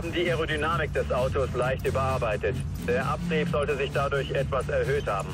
Haben die Aerodynamik des Autos leicht überarbeitet. Der Abtrieb sollte sich dadurch etwas erhöht haben.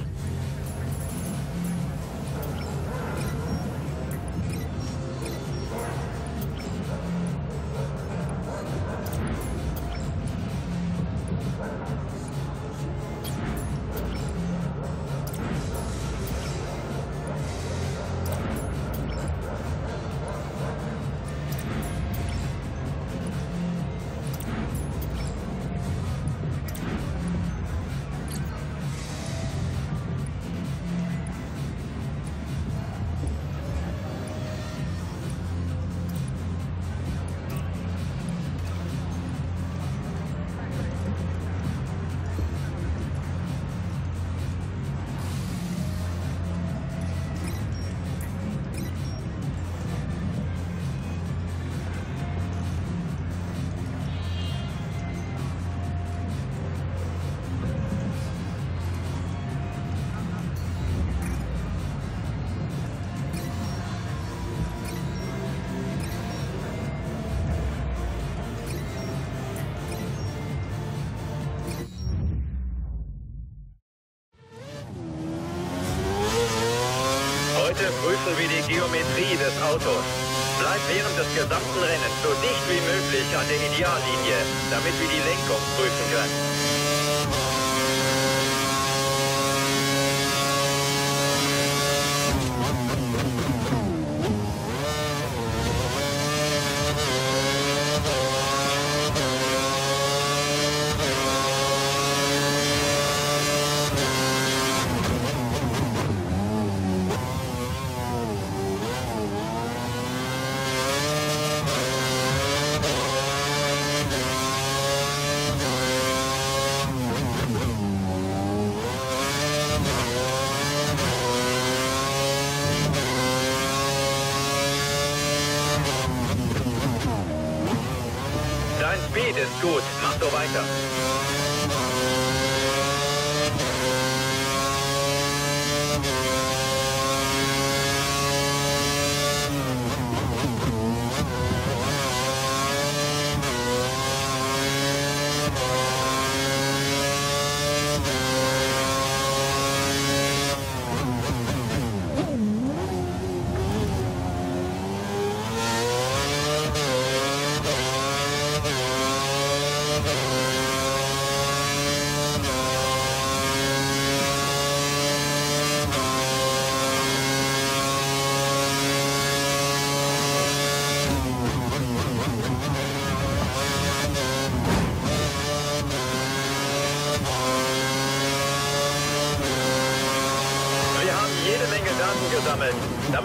Geometrie des Autos. Bleib während des gesamten Rennens so dicht wie möglich an der Ideallinie, damit wir die Lenkung prüfen können.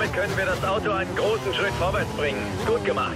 Damit können wir das Auto einen großen Schritt vorwärts bringen. Gut gemacht.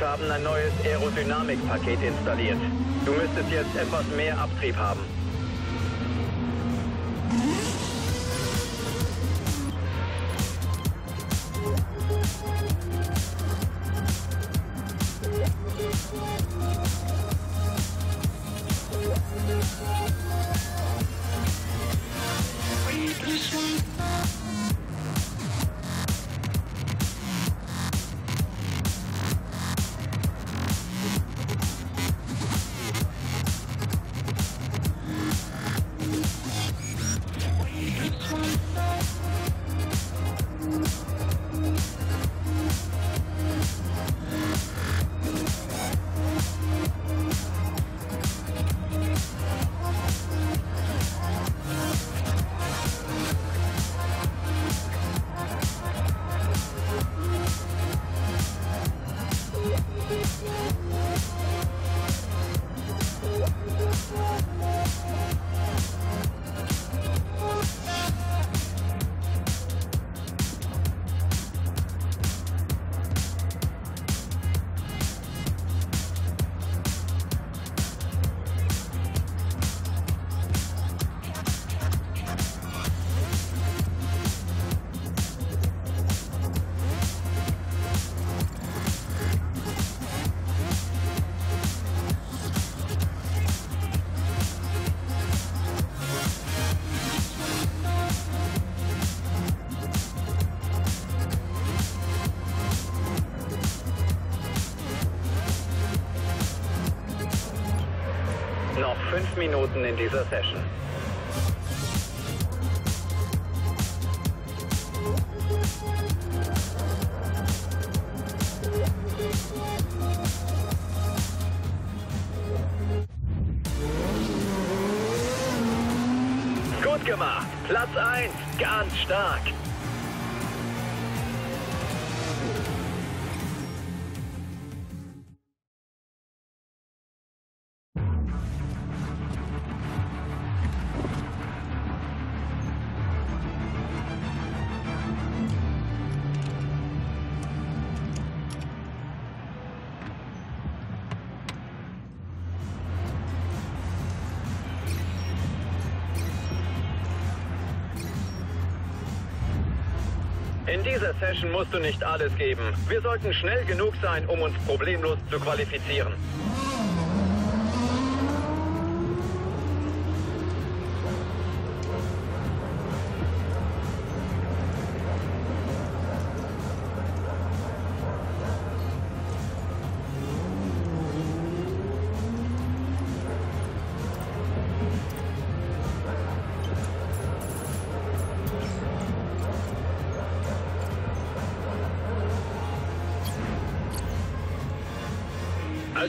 Haben ein neues Aerodynamikpaket installiert. Du müsstest jetzt etwas mehr Abtrieb haben. Minuten in dieser Session. In dieser Session musst du nicht alles geben. Wir sollten schnell genug sein, um uns problemlos zu qualifizieren.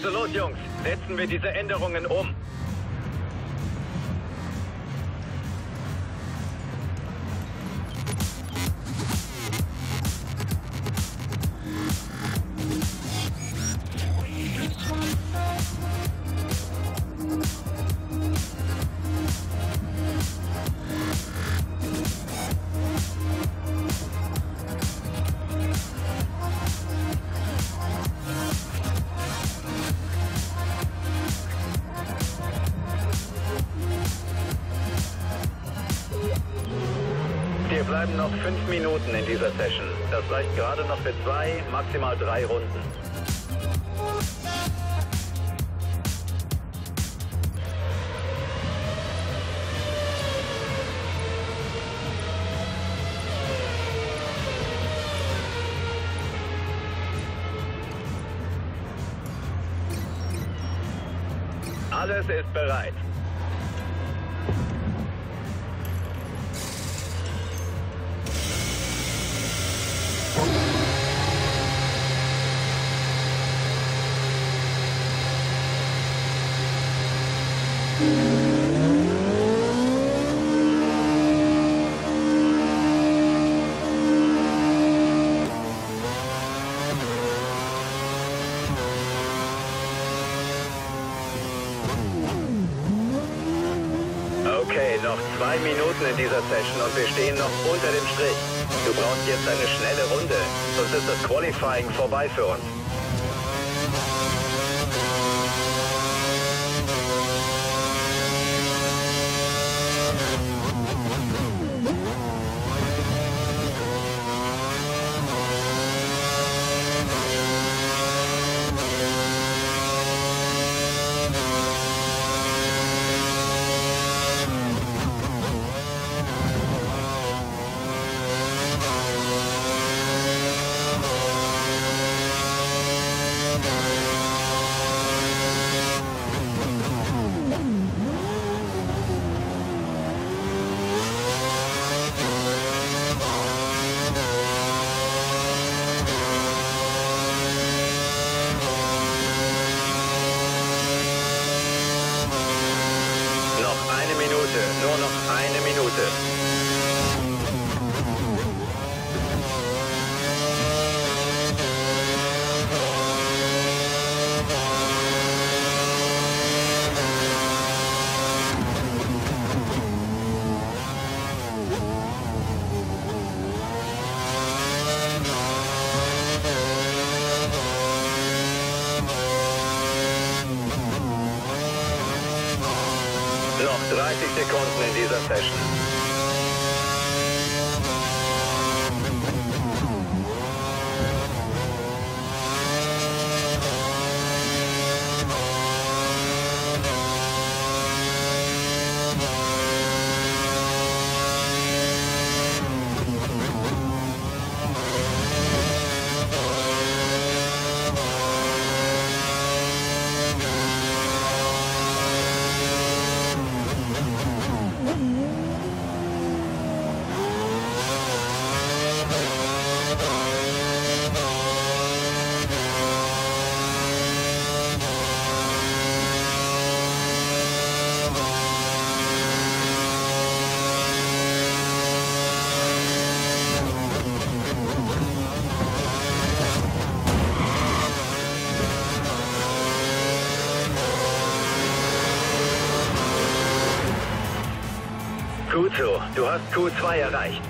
Also los, Jungs, setzen wir diese Änderungen um. Fünf Minuten in dieser Session. Das reicht gerade noch für zwei, maximal drei Runden. Alles ist bereit. Dieser Session und wir stehen noch unter dem Strich. Du brauchst jetzt eine schnelle Runde, sonst ist das Qualifying vorbei für uns. 30 Sekunden in dieser Session. Gut so, du hast Q2 erreicht.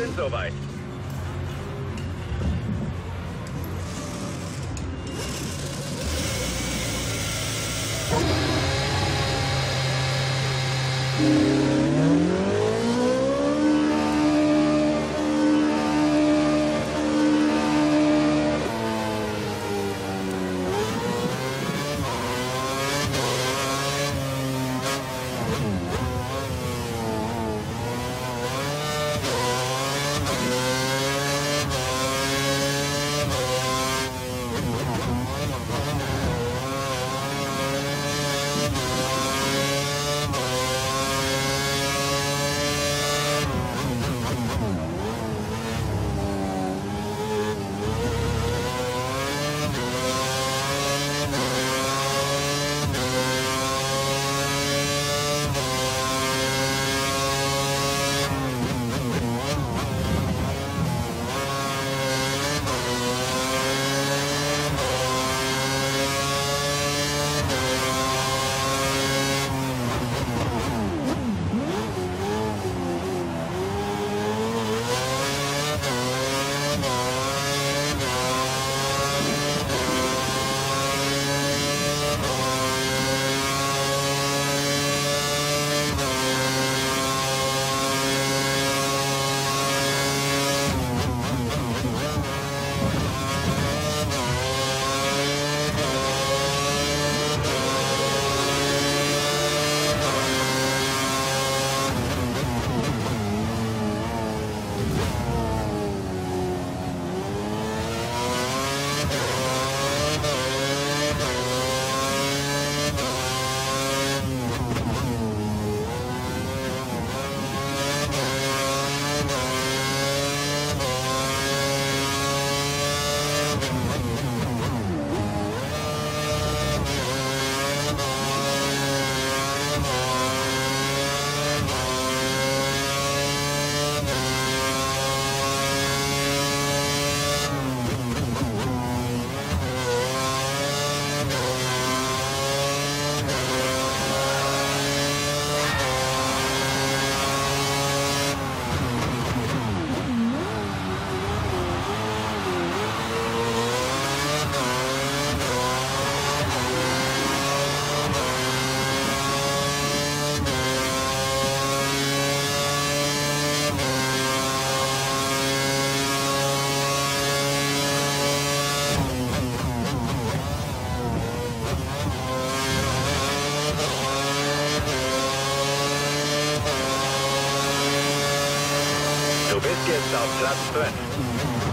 Sind soweit. Jetzt auf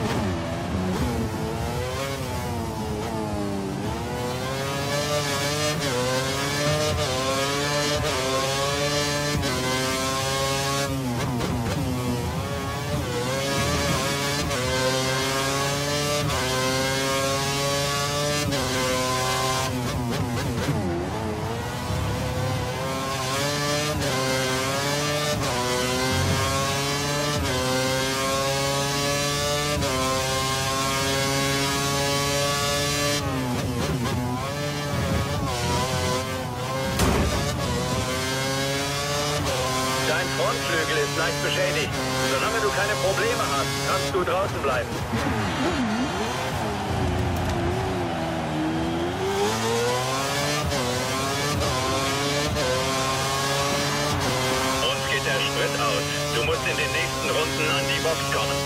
draußen bleiben. Uns geht der Sprit aus. Du musst in den nächsten Runden an die Box kommen.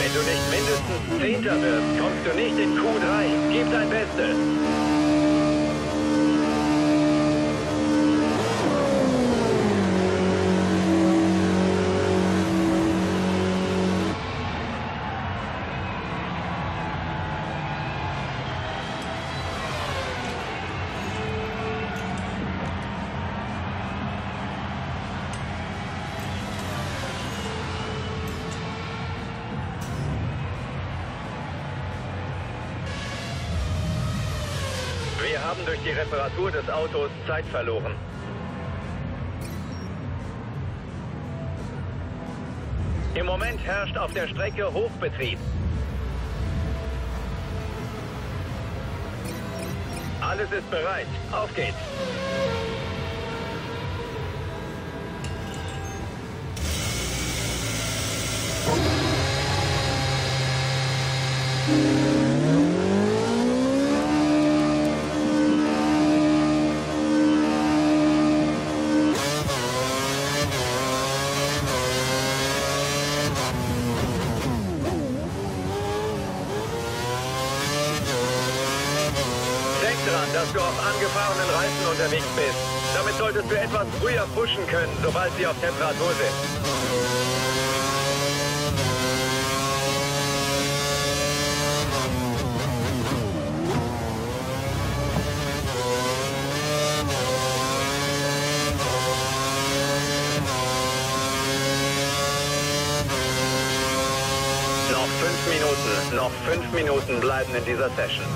Wenn du nicht mindestens Zehnter wirst, kommst du nicht in Q3. Gib dein Bestes. Reparatur des Autos Zeit verloren. Im Moment herrscht auf der Strecke Hochbetrieb. Alles ist bereit. Auf geht's. Früher pushen können, sobald sie auf Temperatur sind. Noch fünf Minuten, noch fünf Minuten bleiben in dieser Session.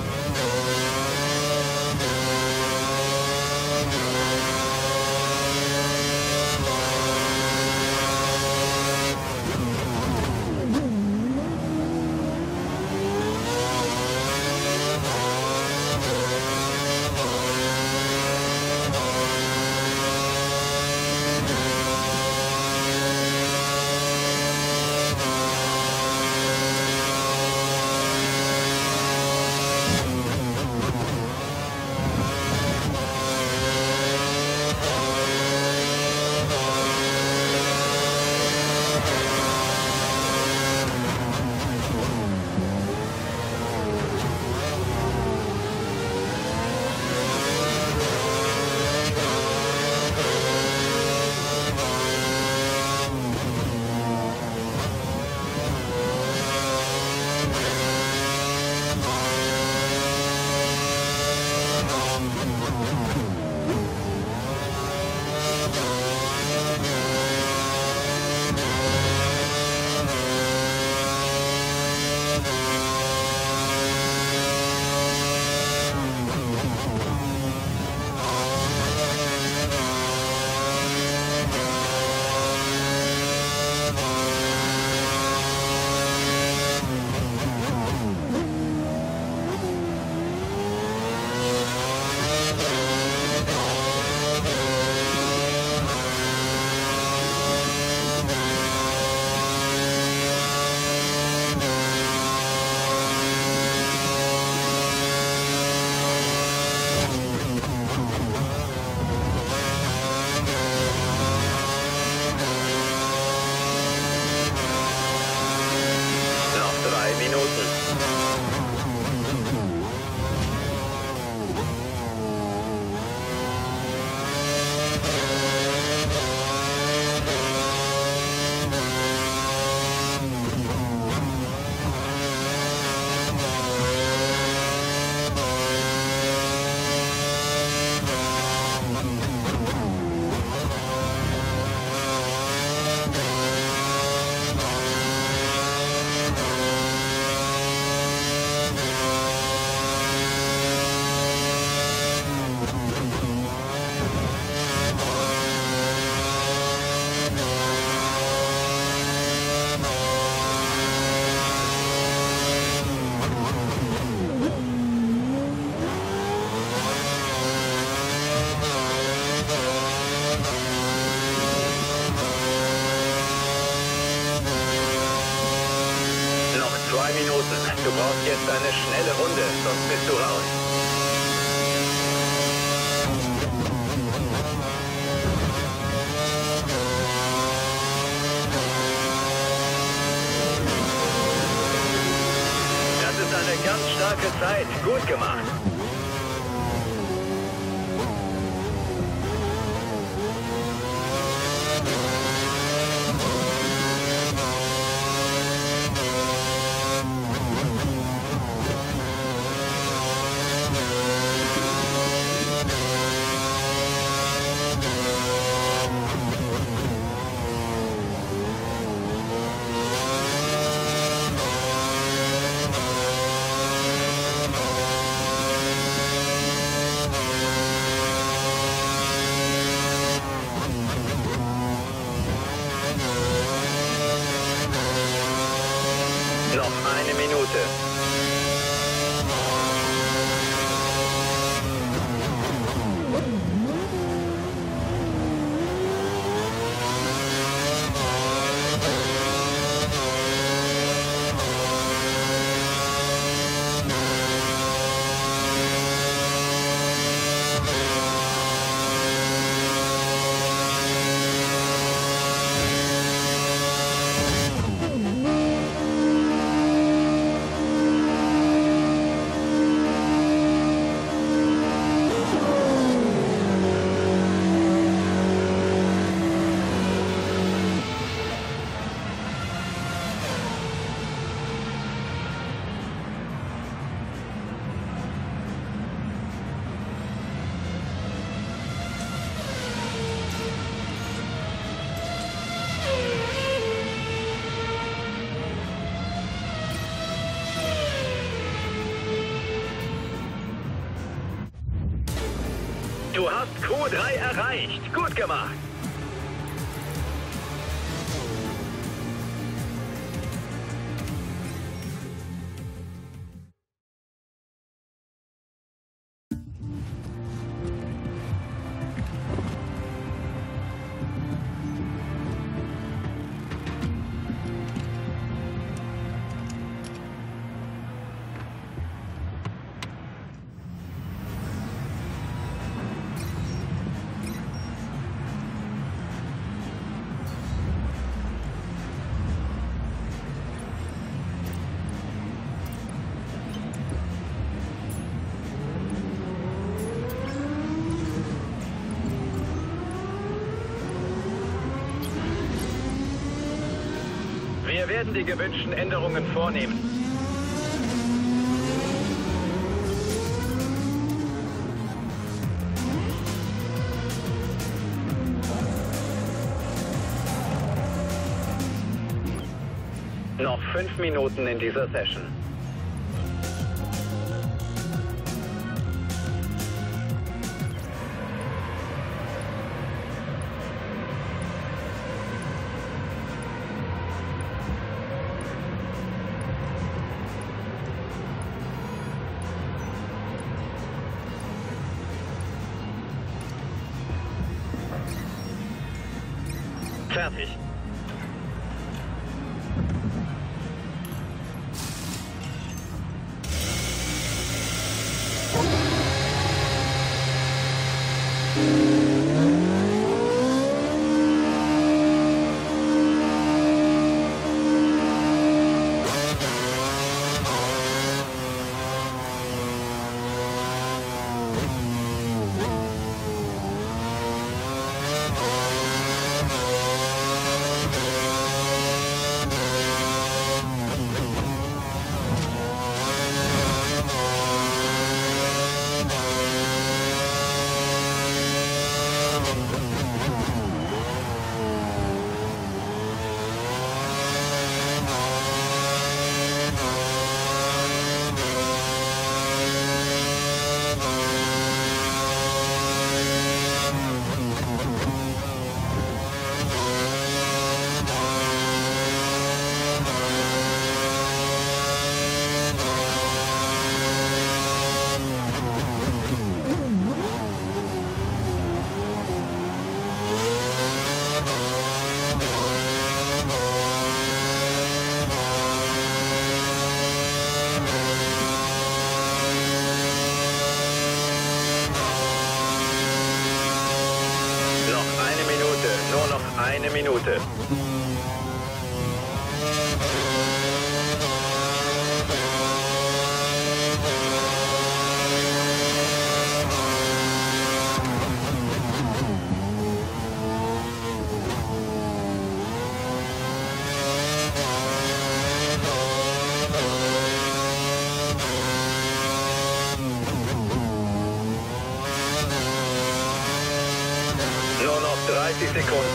Brauchst jetzt eine schnelle Runde, sonst bist du raus. Das ist eine ganz starke Zeit. Gut gemacht. Erreicht. Gut gemacht. Wir werden die gewünschten Änderungen vornehmen. Noch fünf Minuten in dieser Session.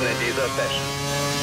30 Sekunden in dieser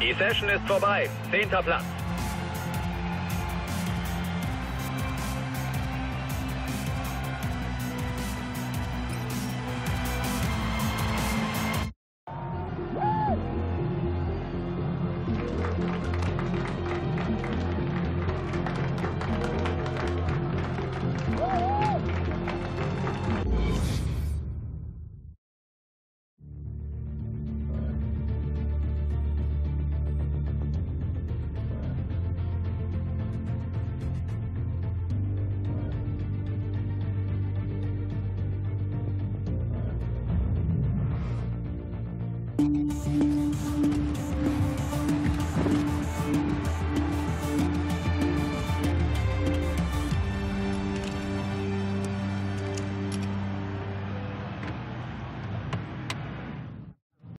Die Session ist vorbei. Zehnter Platz.